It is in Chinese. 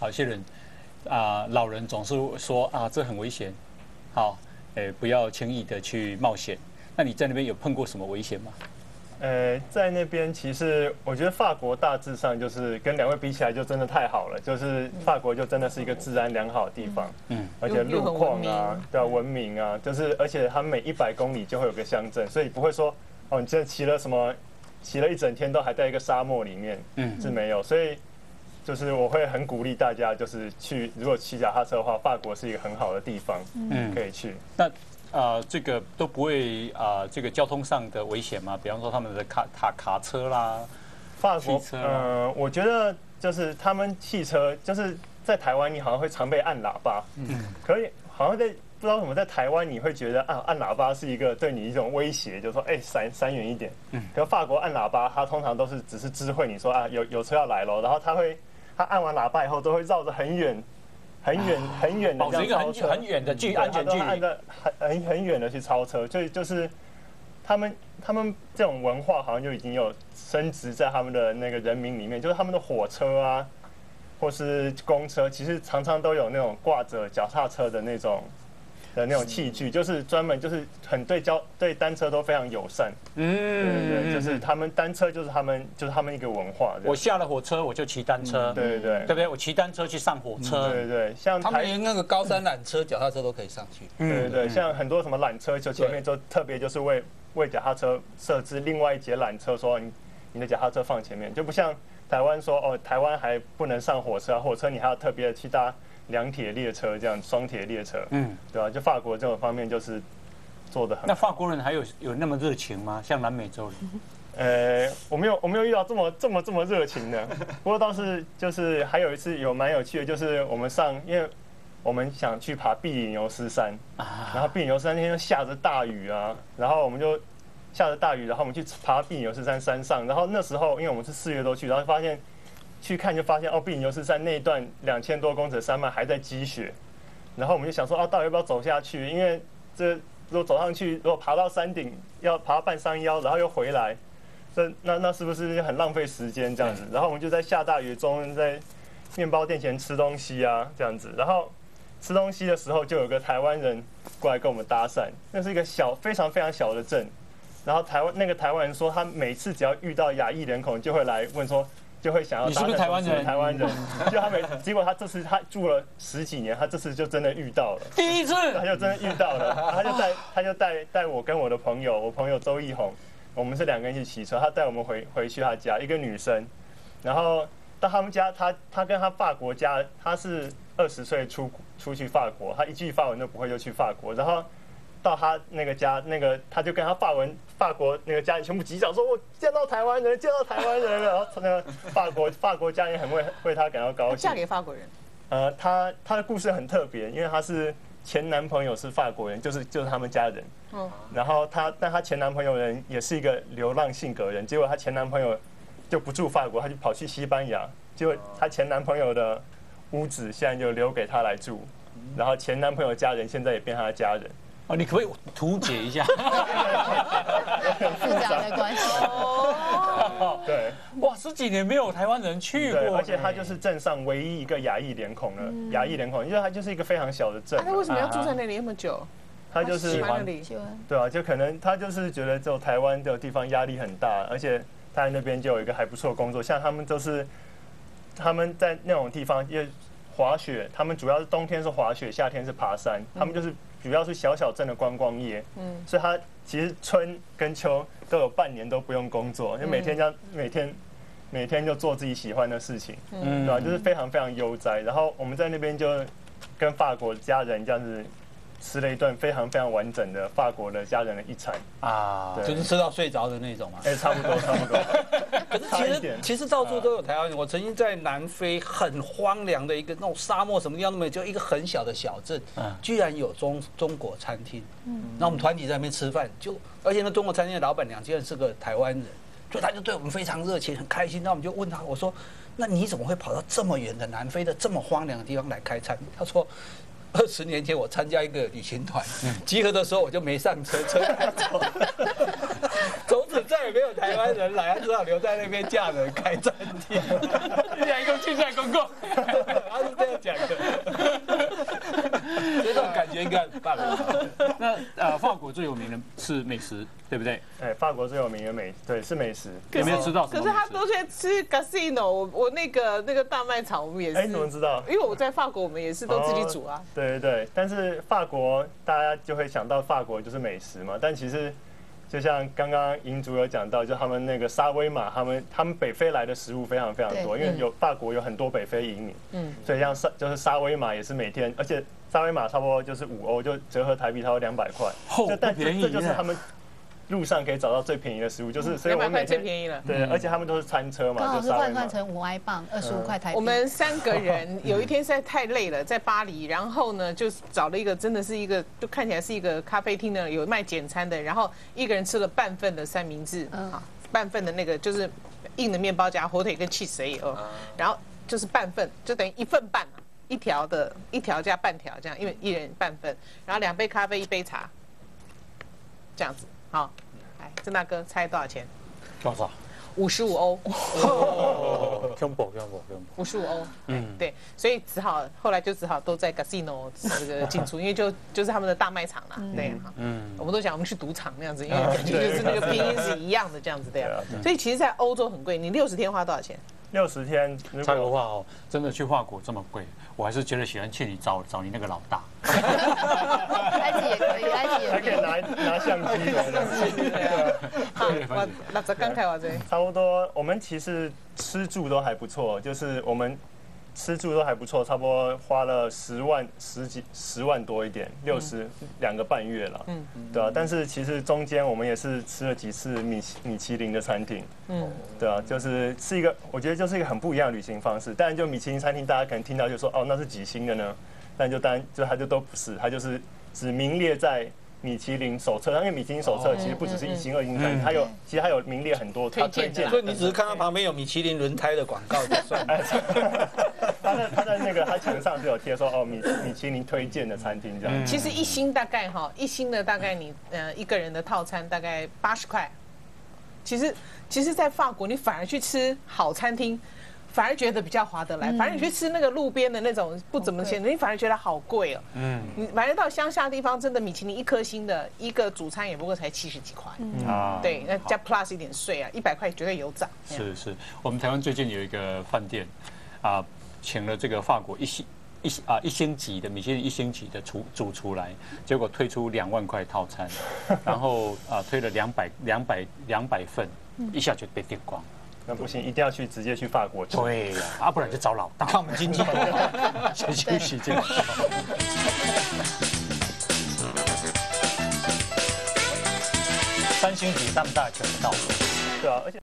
好，有些人啊，老人总是说啊，这很危险，好，诶，不要轻易的去冒险。那你在那边有碰过什么危险吗？呃，在那边其实我觉得法国大致上就是跟两位比起来就真的太好了，就是法国就真的是一个治安良好的地方，嗯，而且路况啊，对啊，文明啊，就是而且它每一百公里就会有个乡镇，所以不会说哦，你这骑了什么，骑了一整天都还在一个沙漠里面，嗯，是没有，所以就是我会很鼓励大家，就是去如果骑脚踏车的话，法国是一个很好的地方，嗯，可以去。那啊，这个都不会啊，这个交通上的危险吗？比方说他们的卡卡卡车啦，法国，嗯，我觉得就是他们汽车，就是在台湾你好像会常被按喇叭，嗯，可以，好像在不知道什么在台湾你会觉得啊，按喇叭是一个对你一种威胁，就是说哎，闪闪远一点，嗯，可法国按喇叭，他通常都是只是知会你说啊，有有车要来了，然后他会他按完喇叭以后都会绕着很远。很远很远的保持一个很很远的距安全距离，很很很远的去超车，所以就是他们他们这种文化好像就已经有升值在他们的那个人民里面，就是他们的火车啊，或是公车，其实常常都有那种挂着脚踏车的那种。的那种器具，就是专门就是很对交对单车都非常友善，嗯，对对，就是他们单车就是他们就是他们一个文化。我下了火车我就骑单车，对对对，对不对？我骑单车去上火车，对对，像他们连那个高山缆车、脚踏车都可以上去，对对对，像很多什么缆车就前面就特别就是为为脚踏车设置另外一节缆车，说你你的脚踏车放前面，就不像台湾说哦，台湾还不能上火车，火车你还要特别的去搭。两铁列车这样，双铁列车，嗯，对吧？就法国这种方面就是做的很。那法国人还有有那么热情吗？像南美洲人？呃，我没有，我没有遇到这么这么这么热情的。不过倒是就是还有一次有蛮有趣的，就是我们上，因为我们想去爬比里牛斯山啊，然后比里牛斯山那天下着大雨啊，然后我们就下着大雨，然后我们去爬比里牛斯山山上，然后那时候因为我们是四月多去，然后发现。去看就发现哦，比牛斯山那一段两千多公尺山脉还在积雪，然后我们就想说啊，到底要不要走下去？因为这如果走上去，如果爬到山顶要爬半山腰，然后又回来，这那那是不是很浪费时间这样子？然后我们就在下大雨中在面包店前吃东西啊，这样子。然后吃东西的时候，就有个台湾人过来跟我们搭讪。那是一个小非常非常小的镇，然后台湾那个台湾人说，他每次只要遇到亚裔脸孔，就会来问说。就会想要。你是不是台湾人？台湾人，就他每结果他这次他住了十几年，他这次就真的遇到了。第一次，他就真的遇到了，他就带他就带带我跟我的朋友，我朋友周奕宏，我们是两个人一起骑车，他带我们回回去他家，一个女生，然后到他们家，他他跟他法国家，他是二十岁出出去法国，他一句法文都不会就去法国，然后。到他那个家，那个他就跟他法文法国那个家里全部击掌，说我见到台湾人，见到台湾人了。然后那个法国法国家人很为为他感到高兴。嫁给法国人？呃，他他的故事很特别，因为他是前男朋友是法国人，就是就是他们家人。嗯。然后他，但他前男朋友人也是一个流浪性格人，结果他前男朋友就不住法国，他就跑去西班牙，结果他前男朋友的屋子现在就留给他来住，然后前男朋友家人现在也变他的家人。哦，你可不可以图解一下？复杂的关系。哦，对，哇，十几年没有台湾人去过，而且他就是镇上唯一一个亚裔脸孔的亚裔脸孔，因为他就是一个非常小的镇。他为什么要住在那里那么久？他就是喜欢那里，对啊，就可能他就是觉得就台湾的地方压力很大，而且他在那边就有一个还不错的工作，像他们都是他们在那种地方，因为滑雪，他们主要是冬天是滑雪，夏天是爬山，他们就是。主要是小小镇的观光业，嗯，所以他其实春跟秋都有半年都不用工作，就每天这样每天每天就做自己喜欢的事情，嗯，对吧？就是非常非常悠哉。然后我们在那边就跟法国家人这样子。吃了一顿非常非常完整的法国的家人的一餐啊，就是吃到睡着的那种嘛。哎，差不多 差不多。可是 其实其实到处都有台湾人。我曾经在南非很荒凉的一个那种沙漠什么地方都没有，就一个很小的小镇，居然有中中国餐厅。嗯。那我们团体在那边吃饭，就而且那中国餐厅的老板娘竟然是个台湾人，所以他就对我们非常热情，很开心。那我们就问他，我说：“那你怎么会跑到这么远的南非的这么荒凉的地方来开餐？”他说。二十年前，我参加一个旅行团，集合的时候我就没上车，车开走，从此再也没有台湾人来，只好留在那边嫁人开餐厅，一公公，他是这样，讲的。所 以这种感觉应该很棒。那呃，法国最有名的是美食，对不对？哎，法国最有名的美，对，是美食。有没有吃到？可是他都在吃 casino，我我那个那个大卖场，我们也是。哎，怎么知道？因为我在法国，我们也是都自己煮啊。对对对，但是法国大家就会想到法国就是美食嘛，但其实。就像刚刚银主有讲到，就他们那个沙威玛，他们他们北非来的食物非常非常多，因为有法国有很多北非移民，嗯，所以像沙就是沙威玛也是每天，而且沙威玛差不多就是五欧，就折合台币差不多两百块，就但这这就是他们。路上可以找到最便宜的食物，就是所以我们最便宜了。对，而且他们都是餐车嘛，就是换算成五埃镑，二十五块台币。我们三个人有一天实在太累了，在巴黎，然后呢就找了一个真的是一个，就看起来是一个咖啡厅的，有卖简餐的，然后一个人吃了半份的三明治，啊，半份的那个就是硬的面包夹火腿跟 cheese 也有，然后就是半份，就等于一份半一条的一条加半条这样，因为一人半份，然后两杯咖啡一杯茶，这样子。好，来，郑大哥猜多少钱？多少？五十五欧。恐怖，恐怖，恐怖。五十五欧。嗯，对，所以只好后来就只好都在 casino 这个进出，因为就就是他们的大卖场啦，对哈。嗯。我们都讲我们去赌场那样子，因为感觉就是那个拼音是一样的这样子的呀。所以其实，在欧洲很贵，你六十天花多少钱？六十天，插个话哦，真的去法国这么贵，我还是觉得喜欢去你找找你那个老大。埃及也可以，埃及也可以拿拿相机的。好，那这刚开完这。差不多，我们其实吃住都还不错，就是我们。吃住都还不错，差不多花了十万十几十万多一点，六十两个半月了，嗯，对啊。但是其实中间我们也是吃了几次米米其林的餐厅，嗯，对啊，就是是一个我觉得就是一个很不一样的旅行方式。当然，就米其林餐厅，大家可能听到就说哦，那是几星的呢？但就当然就它就都不是，它就是只名列在。米其林手册，因为米其林手册其实不只是一星、二星、三星，它有其实它有名列很多推荐。所以你只是看到旁边有米其林轮胎的广告就算。他在他在那个他墙上就有贴说哦米米其林推荐的餐厅这样。其实一星大概哈一星的大概你呃一个人的套餐大概八十块。其实其实，在法国你反而去吃好餐厅。反而觉得比较划得来，反而你去吃那个路边的那种不怎么钱，你反而觉得好贵哦。嗯，你反正到乡下地方，真的米其林一颗星的一个主餐也不过才七十几块。啊，对，那加 plus 一点税啊，一百块绝对有涨。是是，我们台湾最近有一个饭店啊，请了这个法国一星一啊一星级的米其林一星级的厨煮出来，结果推出两万块套餐，然后啊推了两百两百两百份，一下就被订光。那不行，一定要去直接去法国。对呀，啊，不然就找老大。看我们经济，谁休息一下。三星级那么大，全不到。对啊，而且。